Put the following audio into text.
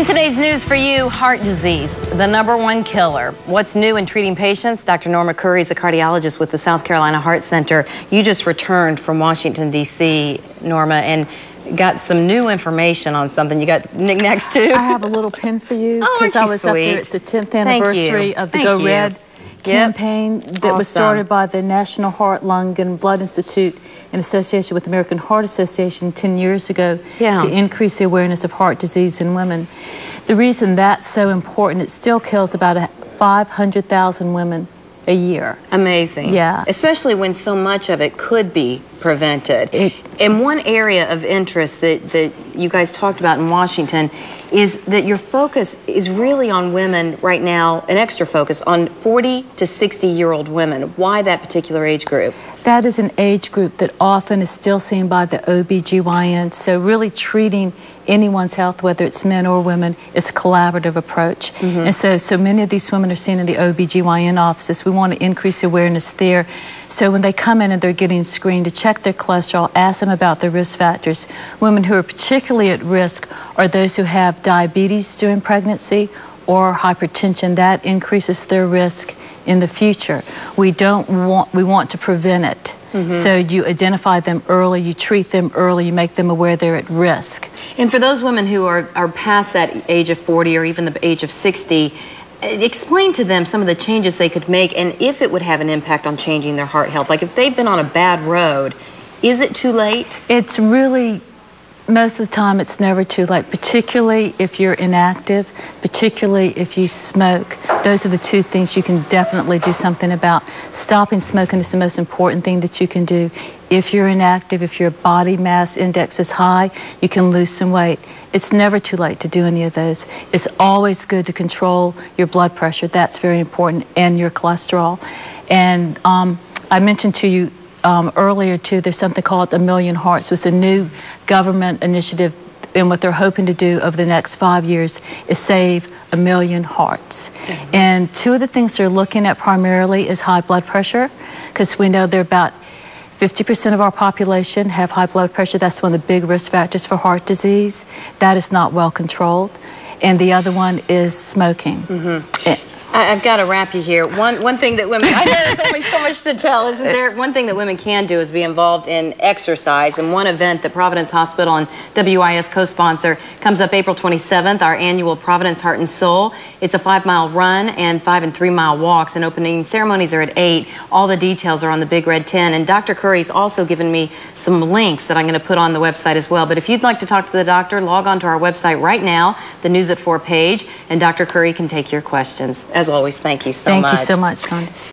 In today's news for you, heart disease, the number one killer. What's new in treating patients? Dr. Norma Khoury is a cardiologist with the South Carolina Heart Center. You just returned from Washington, D.C., Norma, and got some new information on something. You got Nick next to? I have a little pin for you because oh, I was sweet. up there. It's the 10th anniversary of the Thank Go you. Red campaign yep. that awesome. was started by the National Heart, Lung, and Blood Institute in association with the American Heart Association 10 years ago yeah. to increase the awareness of heart disease in women. The reason that's so important, it still kills about 500,000 women a year. Amazing. Yeah. Especially when so much of it could be prevented. It, and one area of interest that, that you guys talked about in Washington is that your focus is really on women right now, an extra focus on 40 to 60 year old women. Why that particular age group? That is an age group that often is still seen by the OBGYN. So really treating anyone's health, whether it's men or women, is a collaborative approach. Mm -hmm. And so, so many of these women are seen in the OBGYN offices. We want to increase awareness there. So when they come in and they're getting screened to check their cholesterol, ask them about their risk factors. Women who are particularly at risk are those who have diabetes during pregnancy or hypertension. That increases their risk in the future. We don't want, we want to prevent it. Mm -hmm. So you identify them early, you treat them early, you make them aware they're at risk. And for those women who are, are past that age of 40 or even the age of 60, explain to them some of the changes they could make and if it would have an impact on changing their heart health. Like if they've been on a bad road, is it too late? It's really most of the time it's never too late, particularly if you're inactive, particularly if you smoke. Those are the two things you can definitely do something about. Stopping smoking is the most important thing that you can do. If you're inactive, if your body mass index is high, you can lose some weight. It's never too late to do any of those. It's always good to control your blood pressure. That's very important, and your cholesterol. And um, I mentioned to you um, earlier too, there's something called A Million Hearts. It's a new government initiative, and what they're hoping to do over the next five years is save a million hearts. Mm -hmm. And two of the things they're looking at primarily is high blood pressure, because we know there are about 50% of our population have high blood pressure. That's one of the big risk factors for heart disease. That is not well controlled. And the other one is smoking. Mm -hmm. I've got to wrap you here. One one thing that women I know there's only so much to tell, isn't there? One thing that women can do is be involved in exercise. And one event that Providence Hospital and WIS co-sponsor comes up April 27th, our annual Providence Heart and Soul. It's a five mile run and five and three mile walks. And opening ceremonies are at eight. All the details are on the big red tin. And Dr. Khoury's also given me some links that I'm going to put on the website as well. But if you'd like to talk to the doctor, log on to our website right now, the News at 4 page, and Dr. Khoury can take your questions as always, thank you so thank much. Thank you so much, Connie.